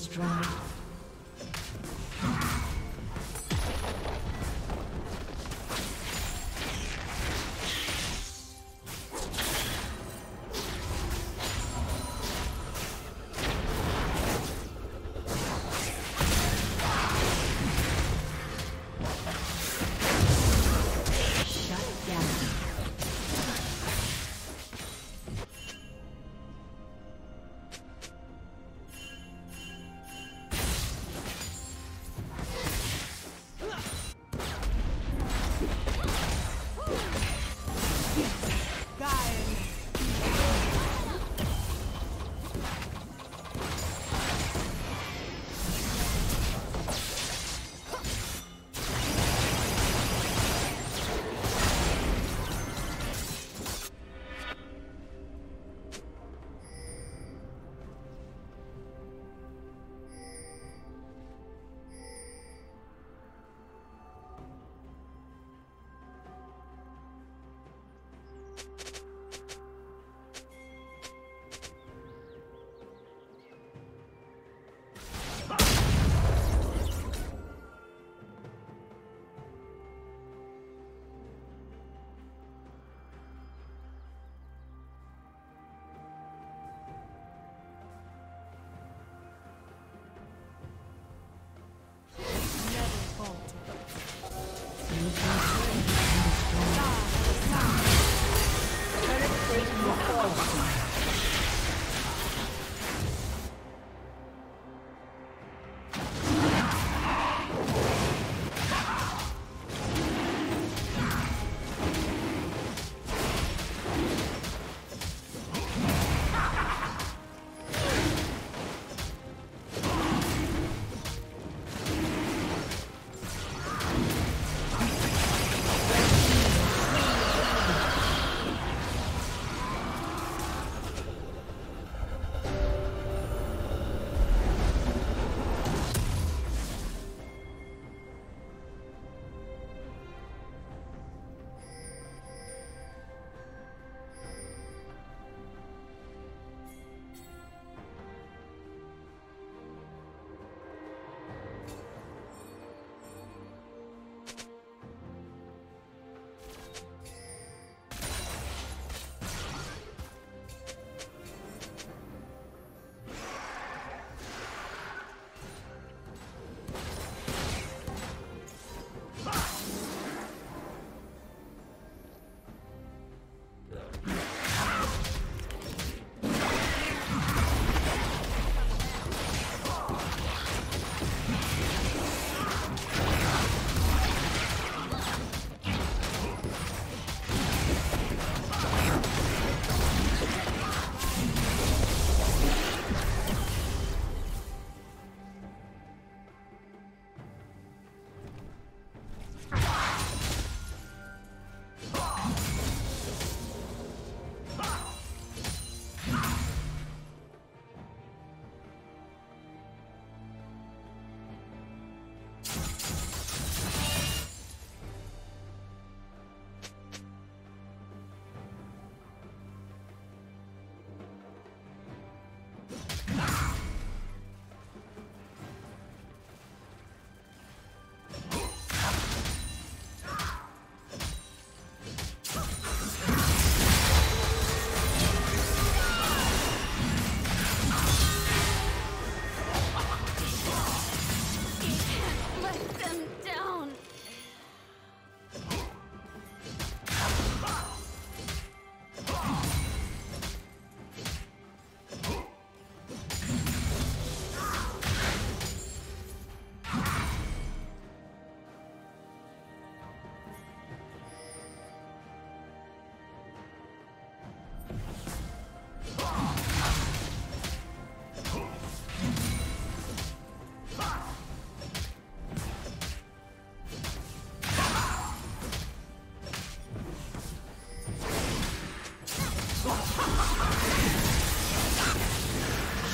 destroyed.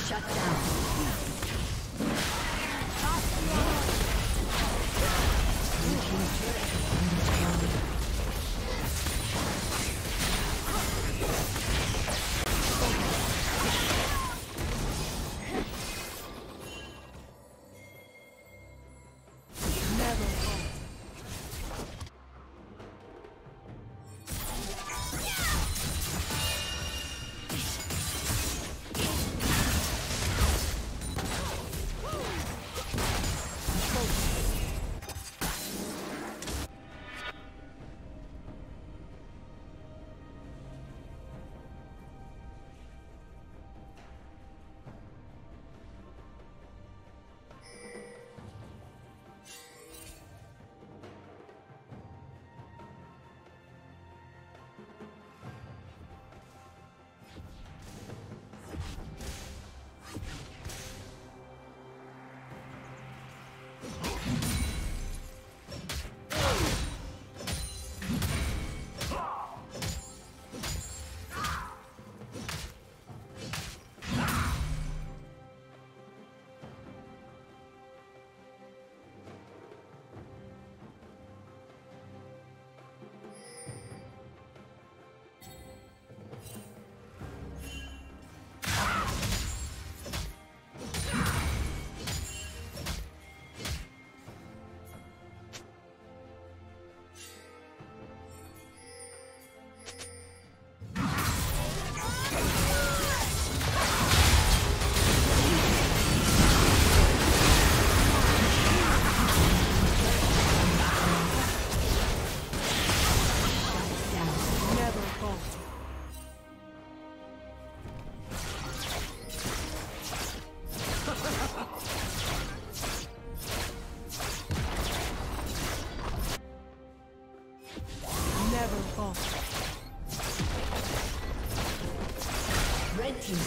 Shut down.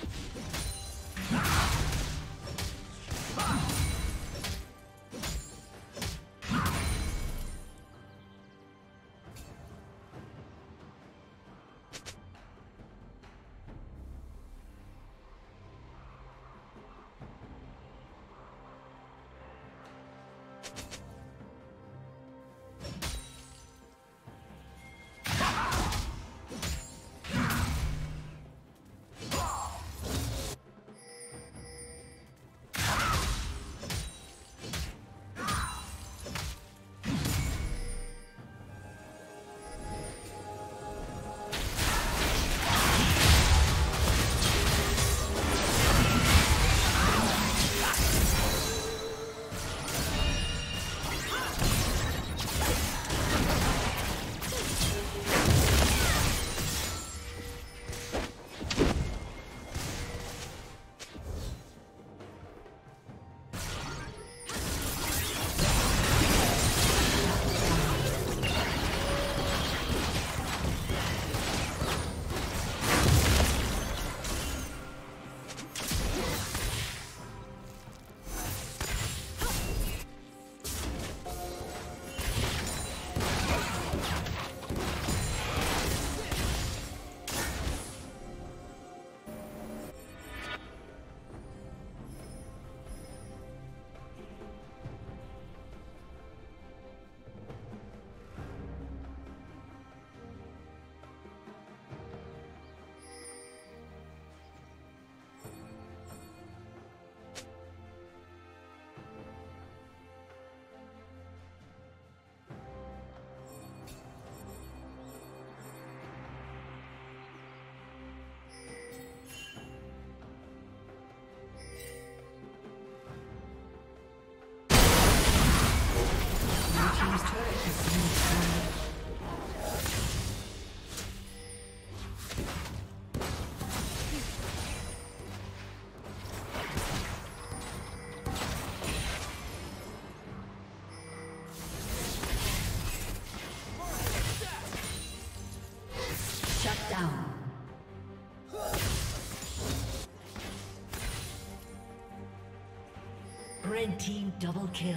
Red team double kill.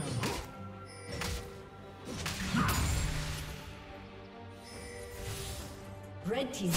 Red Red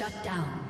Shut down.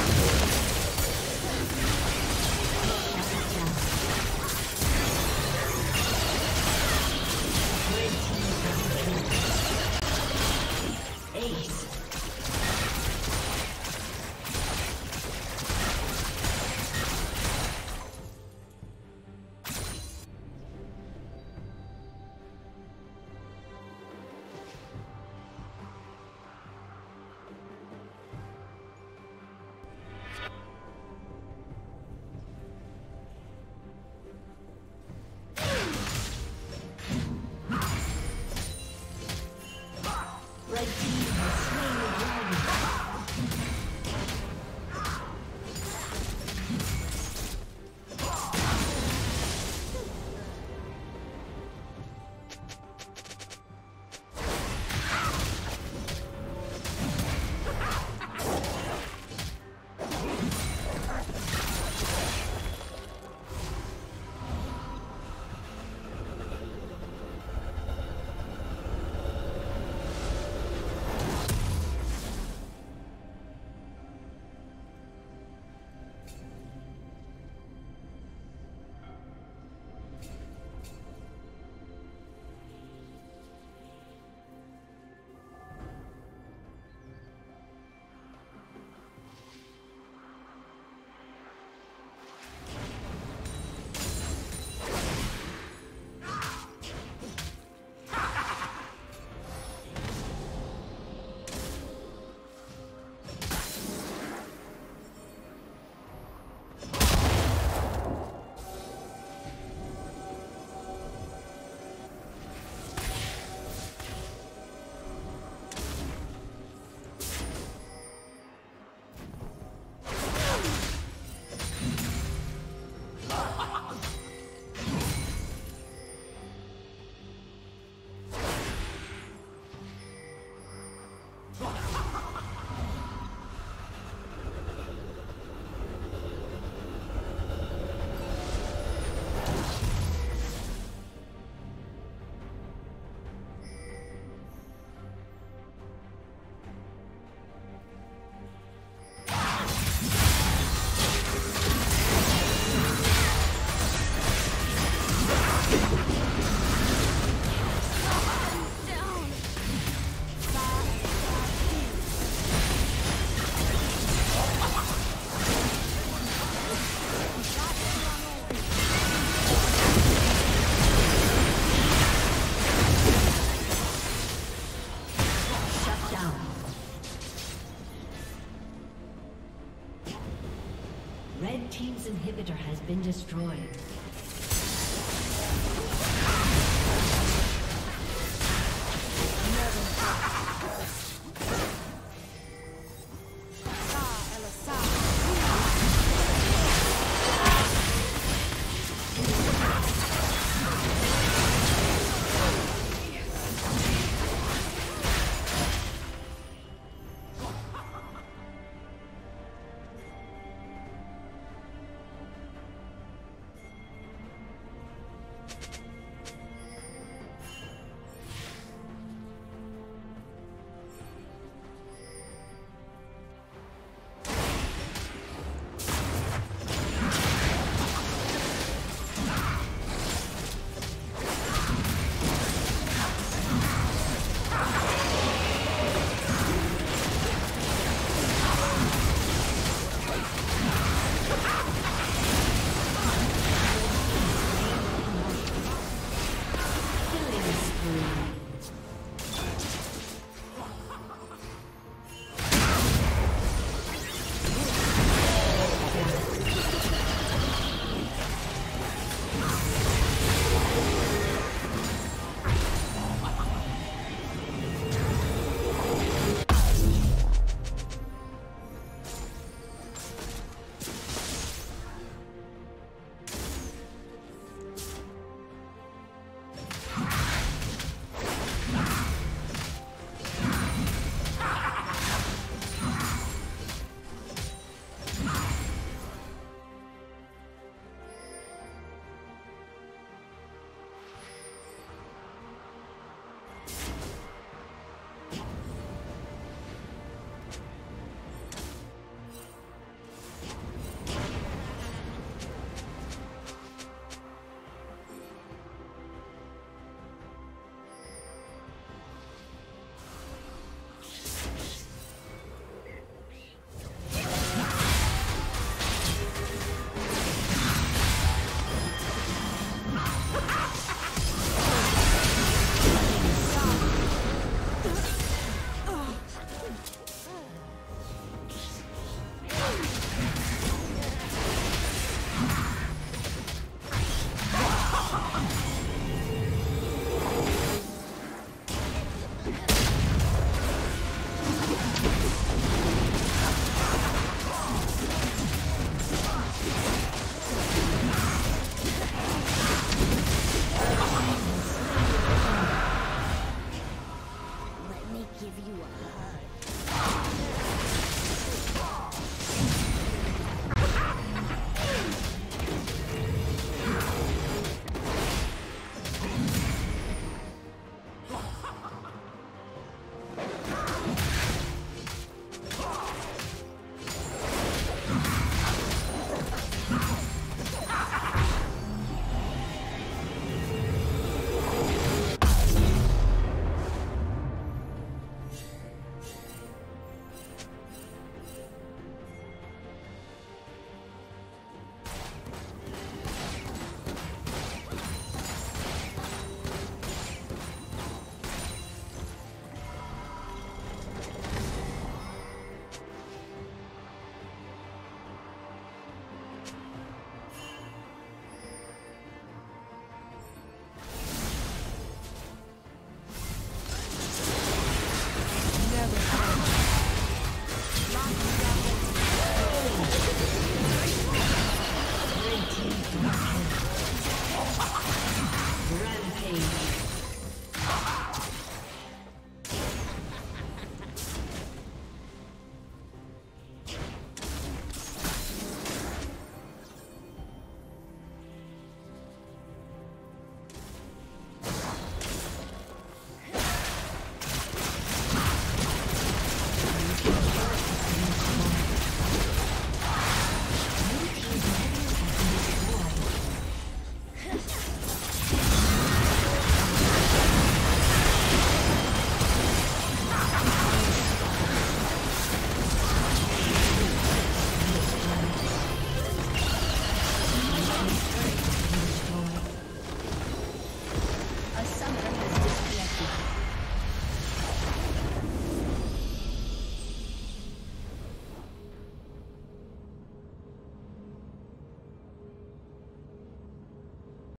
destroyed.